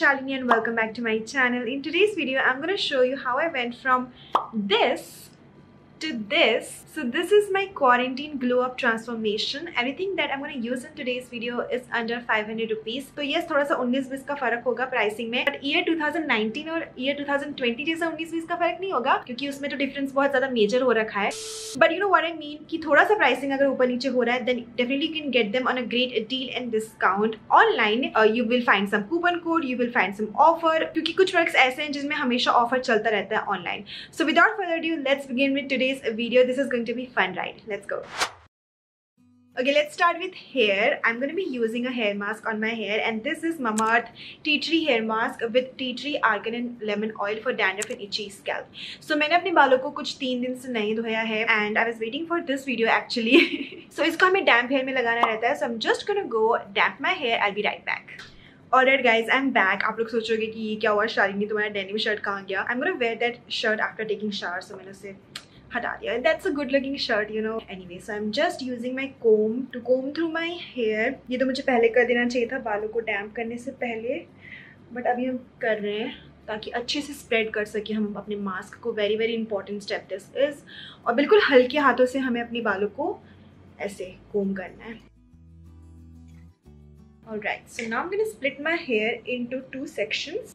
Shalini and welcome back to my channel. In today's video, I'm going to show you how I went from this to this. So this is my quarantine glow up transformation. Everything that I'm going to use in today's video is under 500 rupees. So yes, थोड़ा सा 19-20 का फ़र्क होगा pricing में but year 2019 और year 2020 जैसा 19-20 का फ़र्क नहीं होगा क्योंकि उसमें तो डिफरेंस बहुत ज़्यादा मेजर हो रखा है but you know what I mean कि थोड़ा सा प्राइसिंग अगर ऊपर नीचे हो रहा है then definitely you can get them on a great deal and discount online you will find some coupon code you will find some offer क्योंकि कुछ प्रोडक्ट्स ऐसे हैं जिसमें हमेशा ऑफ़र चलता रहता है online so without further due let's begin with today's video this is going to be fun ride let's go Okay, let's start with hair. I'm going to be using a hair mask on my hair and this is Mamaearth Tea Tree Hair Mask with Tea Tree Argan and Lemon Oil for dandruff and itchy scalp. So मैंने अपने बालों को कुछ तीन दिन से नहीं धोया है and I was waiting for this video actually. so इसको हमें damp hair में लगाना रहता है. So I'm just gonna go damp my hair. I'll be right back. Alright guys, I'm back. आप लोग सोचोगे कि ये क्या हुआ शालिनी तुम्हारा डेनिम शर्ट कहाँ गया? I'm gonna wear that shirt after taking shower. So मैंने उसे हटा दिया। That's a good looking shirt you know anyway so I am just using my comb to comb through my hair ये तो मुझे पहले कर देना चाहिए था बालों को डैम्प करने से पहले। बट अभी हम कर रहे हैं ताकि अच्छे से स्प्रेड कर सके हम अपने मास्क को। Very very important step this is और बिल्कुल हल्के हाथों से हमें अपने बालों को ऐसे कोम करना है। Alright, so now I'm to split my hair into two sections.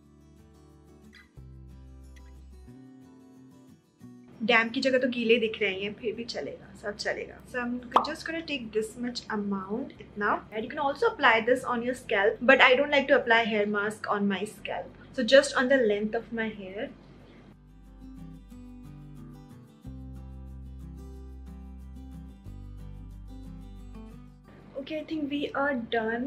डैम की जगह तो गीले दिख रहे हैं फिर भी चलेगा सब चलेगा। So I just gonna take this much amount इतना। And you can also apply this on your scalp but I don't like to apply hair mask on my scalp so just on the length of my hair Okay, I think we are done.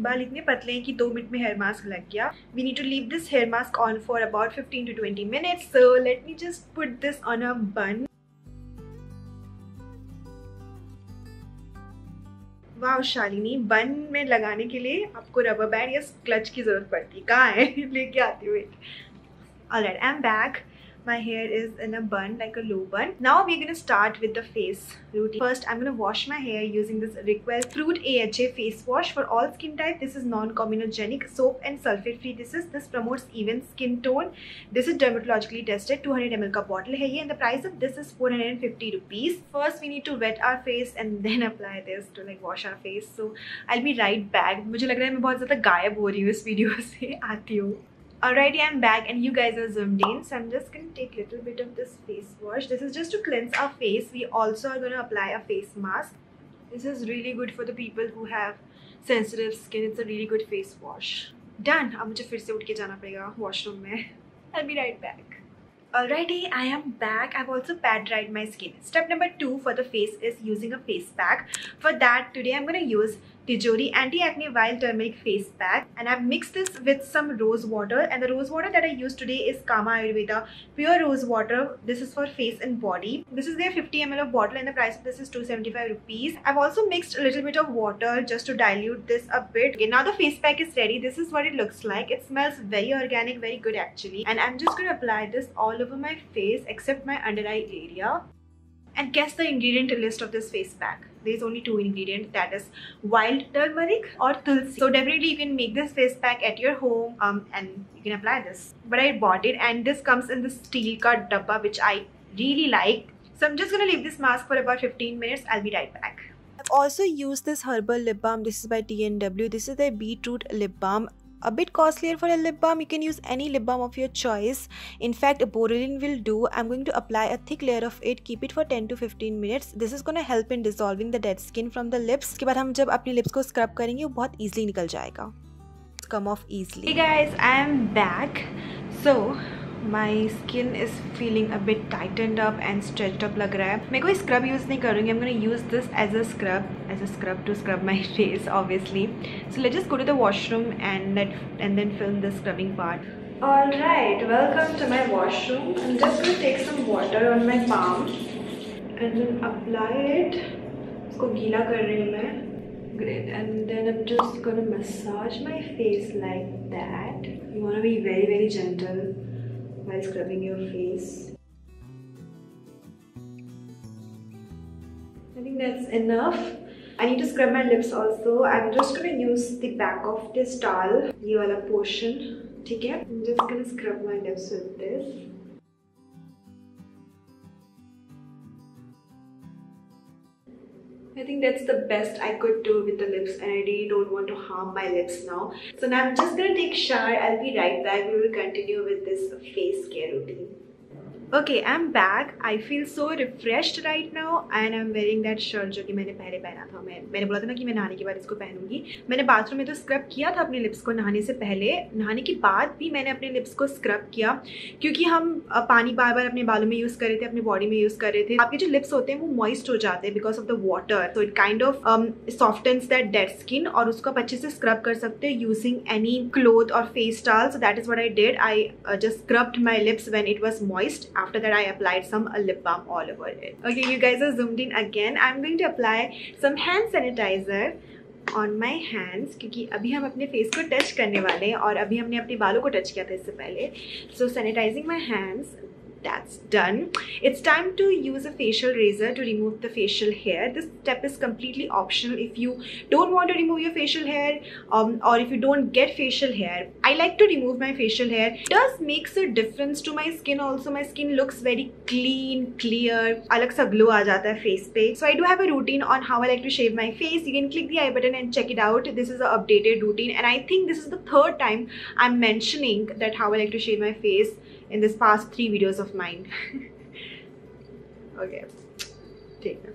बाल इतने पतले हैं कि दो minute में hair mask लग गया। We need to leave this hair mask on for about fifteen to twenty minutes so let me just put this on a bun वाह शालिनी बन में लगाने के लिए आपको रबर बैंड या क्लच की ज़रूरत पड़ती है। कहाँ है? लेके आती हूँ alright I am back my hair is in a bun like a low bun now we're gonna start with the face routine first i'm gonna wash my hair using this request fruit aha face wash for all skin type this is non-comedogenic soap and sulfate free this is this promotes even skin tone this is dermatologically tested 200 ml ka bottle hai ye and the price of this is 450 rupees first we need to wet our face and then apply this to like wash our face so i'll be right back मुझे लग रहा है मैं बहुत ज़्यादा गायब हो रही हूँ इस वीडियो से आती हूँ Alrighty, I'm back and you guys are zoomed in. So I'm just going to take a little bit of this face wash. This is just to cleanse our face. We also are going to apply a face mask. This is really good for the people who have sensitive skin. It's a really good face wash. Done. अब मुझे फिर से उठ के जाना पड़ेगा washroom में. I'll be right back. Alrighty, I am back. I've also pat dried my skin. Step number two for the face is using a face pack. For that, today I'm going to use Tjori Anti-Acne Wild Turmeric Face Pack and I've mixed this with some rose water and the rose water that I use today is Kama Ayurveda Pure Rose Water. This is for face and body. This is their 50 ml of bottle and the price of this is 275 rupees. I've also mixed a little bit of water just to dilute this a bit. Okay, now the face pack is ready. This is what it looks like. It smells very organic, very good actually. And I'm just going to apply this all over my face except my under eye area and guess the ingredient list of this face pack there's only two ingredients that is wild turmeric or tulsi. So definitely you can make this face pack at your home um, and you can apply this. But i bought it and this comes in the steel cut dabba which i really like. So i'm just gonna leave this mask for about 15 minutes. I'll be right back. I've also used this herbal lip balm. This is by TNW. This is the beetroot lip balm a bit costlier for a lip balm. You can use any lip balm of your choice. In fact Boroline will do. I'm going to apply a thick layer of it. Keep it for 10 to 15 minutes. This is gonna help in dissolving the dead skin from the lips. उसके बाद हम जब अपने lips को scrub करेंगे वो बहुत easily निकल जाएगा off easily. Hey guys i am back. So my skin is feeling a bit tightened up and stretch up लग रहा है मैं कोई स्क्रब यूज़ नहीं करूँगी I am use this as a scrub as a scrub to scrub my face obviously so let just go to the washroom and and then film the scrubbing part Alright, welcome to my washroom. I'm just going to take some water on my palm and then apply it. इसको गीला कर रही हूँ मैं Great, and then I'm just going to massage my face like that. You want to be very very gentle. while scrubbing your face. I think that's enough. I need to scrub my lips also. I'm just gonna use the back of this towel, ये वाला portion, ठीक है? I'm just gonna scrub my lips with this. I think that's the best I could do with the lips and I really don't want to harm my lips now. So now I'm just gonna take shower. I'll be right back. We will continue with this face care routine. Okay I am back I feel so refreshed right now and I am wearing that shirt जो कि मैंने पहले पहना था। मैं, मैंने बोला था ना कि मैं नहाने के बाद इसको पहनूँगी। मैंने बाथरूम में तो स्क्रब किया था अपने लिप्स को नहाने से पहले। नहाने के बाद भी मैंने अपने लिप्स को स्क्रब किया क्योंकि हम पानी बार बार अपने बालों में यूज़ कर रहे थे, अपने बॉडी में यूज़ कर रहे थे। आपके जो लिप्स होते हैं वो मॉइस्ट हो जाते हैं बिकॉज़ ऑफ़ द वाटर तो it kind of softens that dead skin और उसको आप अच्छे से स्क्रब कर सकते हैं यूजिंग एनी क्लोथ और face towel so that is what I did I just scrubbed my lips when it was moist after that, I applied some lip balm all over it. Okay, you guys are zoomed in again. I'm going to apply some hand sanitizer on my hands क्योंकि अभी हम अपने face को touch करने वाले हैं और अभी हमने अपने बालों को टच किया था इससे पहले so sanitising my hands that's done. It's time to use a facial razor to remove the facial hair. This step is completely optional if you don't want to remove your facial hair um, or if you don't get facial hair. I like to remove my facial hair. It does makes a difference to my skin also. My skin looks very clean clear. alag sa glow aa jata hai face pe so i do have a routine on how i like to shave my face. You can click the i button and check it out. This is an updated routine and i think this is the third time i'm mentioning that how i like to shave my face in this past three videos of mine. okay, take them.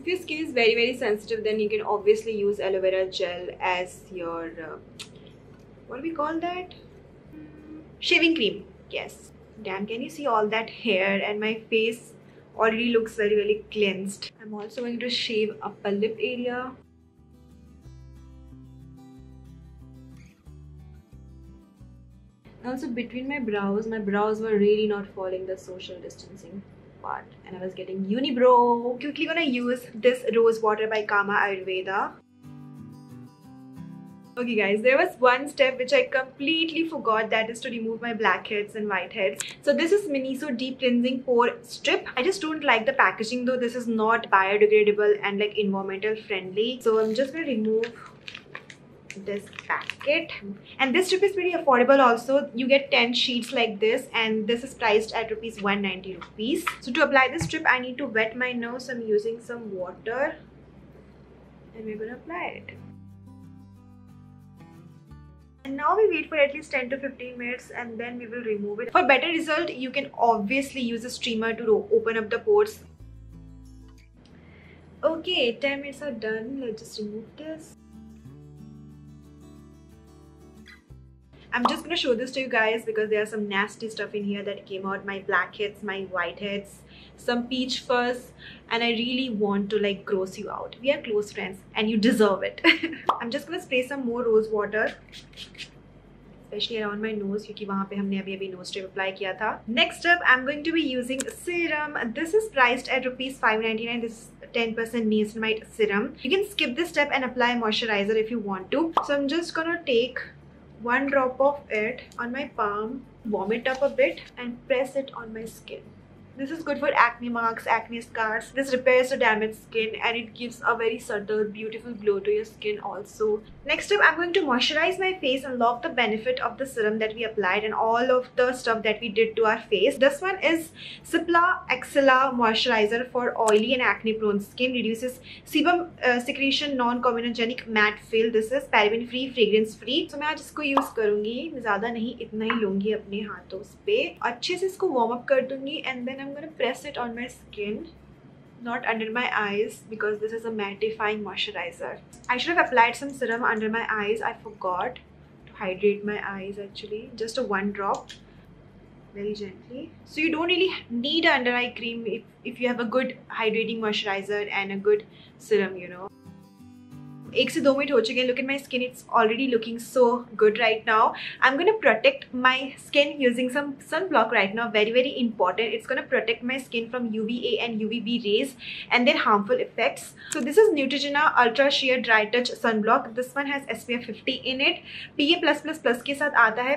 If your skin is very very sensitive then you can obviously use aloe vera gel as your uh, what do we call that? Shaving cream. Yes. Damn, can you see all that hair and my face already looks very very cleansed. I'm also going to shave upper lip area. Also between my brows, my brows were really not following the social distancing part and I was getting unibrow. Quickly gonna use this rose water by Kama Ayurveda. Okay guys, there was one step which I completely forgot that is to remove my blackheads and whiteheads. So this is Miniso Deep Cleansing Pore Strip. I just don't like the packaging though. This is not biodegradable and like environmental friendly. So I'm just going to remove this packet and this strip is pretty affordable also you get 10 sheets like this and this is priced at rupees 190 rupees so to apply this strip i need to wet my nose i'm using some water and we're gonna apply it and now we wait for at least 10 to 15 minutes and then we will remove it. For better result you can obviously use a streamer to open up the pores okay 10 minutes are done. Let's just remove this. I'm just gonna show this to you guys because there's some nasty stuff in here that came out. My blackheads my whiteheads some peach fuzz and I really want to like gross you out we are close friends and you deserve it I'm just gonna spray some more rose water especially around my nose क्योंकि वहाँ पे हमने अभी अभी nose strip apply किया था next up I'm going to be using serum this is priced at rupees 599 this is 10% niacinamide serum you can skip this step and apply moisturizer if you want to so I'm just gonna take one drop of it on my palm warm it up a bit and press it on my skin this is good for acne marks, acne scars. This repairs the damaged skin and it gives a very subtle, beautiful glow to your skin also. Next up, I'm going to moisturize my face and lock the benefit of the serum that we applied and all of the stuff that we did to our face. This one is Cipla Excella Moisturizer for oily and acne prone skin. Reduces sebum uh, secretion, non-comedogenic matte fill. This is paraben free, fragrance free. So मैं आज इसको use करूंगी ज़्यादा नहीं इतना ही लूंगी अपने हाथों पे अच्छे से इसको वार्म अप कर दूंगी and then I'm to press it on my skin not under my eyes because this is a mattifying moisturizer. I should have applied some serum under my eyes. I forgot to hydrate my eyes actually. Just a one drop very gently. So you don't really need an under eye cream if, if you have a good hydrating moisturizer and a good serum, you know. एक से दो minute हो चुके हैं। Look my skin it's already looking so good right now I am gonna protect my skin using some sun block right now very very important it's gonna protect my skin from U V A and U V B rays and their harmful effects so this is Neutrogena ultra sheer dry touch sun block this one has S P F fifty in it P A plus plus plus के साथ आता है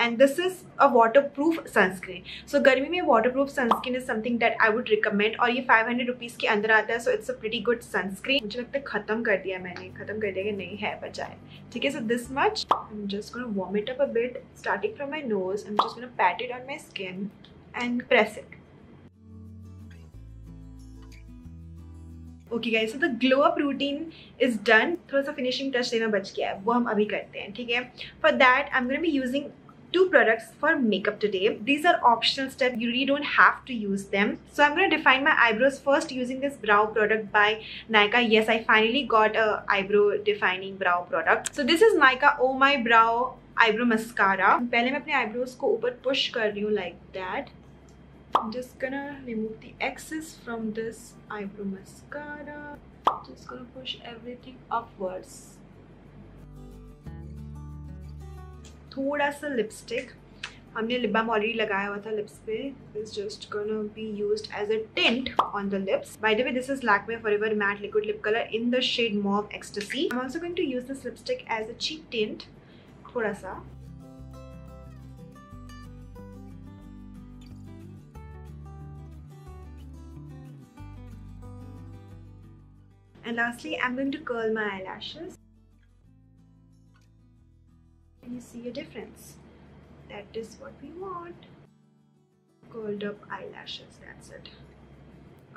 and this is a waterproof sunscreen so गर्मी में waterproof sunscreen is something that I would recommend और ये five hundred rupees के अंदर आता है so it's a pretty good sunscreen मुझे लगता है ख़त्म कर दिया मैंने। ख़त्म कर देंगे, नहीं है बचाए ठीक है so this much I am just gonna warm it up a bit starting from my nose I am just gonna pat it on my skin and press it okay guys so the glow up routine is done थोड़ा सा finishing touch देना बच गया है, वो हम अभी करते हैं, ठीक है? For that I am gonna be using two products for makeup today. These are optional steps. You really don't have to use them. So I'm going to define my eyebrows first using this brow product by Nykaa. Yes, I finally got a eyebrow defining brow product. So this is Nykaa Oh My Brow Eyebrow Mascara. पहले मैं अपने eyebrows को ऊपर push कर रही हूँ like that. I'm just gonna remove the excess from this eyebrow mascara. Just gonna push everything upwards. थोड़ा सा लिपस्टिक हमने लिप बाम ऑलरेडी लगाया हुआ था लिप्स पे is just gonna be used as a tint on the lips by the way this is Lakme forever matte liquid lip colour in the shade mauve ecstasy I am also going to use this lipstick as a cheek tint थोड़ा सा And lastly, I'm going to curl my eyelashes. you see a difference. That is what we want. Curled up eyelashes, that's it.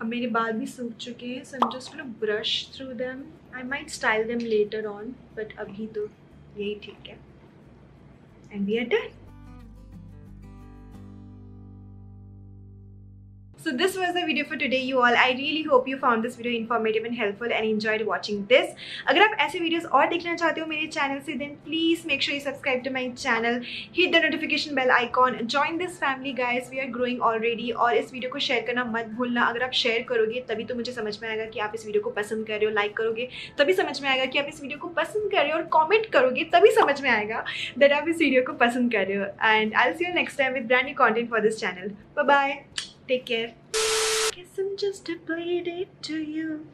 अब मेरे बाल भी सूख चुके हैं so am just brush through them I might style them later on but अभी तो यही ठीक है and we are done So this was the video for today you all. I really hope you found this video informative and helpful and enjoyed watching this. अगर आप ऐसे videos और देखना चाहते हो मेरे channel से then please make sure you subscribe to my channel. Hit the notification bell icon. Join this family guys. We are growing already. और इस वीडियो को शेयर करना मत भूलना अगर आप शेयर करोगे तभी तो मुझे समझ में आएगा कि आप इस वीडियो को पसंद कर रहे हो लाइक करोगे तभी समझ में आएगा कि आप इस वीडियो को पसंद कर रहे हो और कॉमेंट करोगे तभी समझ में आएगा दैट आप इस वीडियो को पसंद कर रहे हो and I see you next time with brand new content for this channel bye bye Take care. Guess I'm just a played it to you.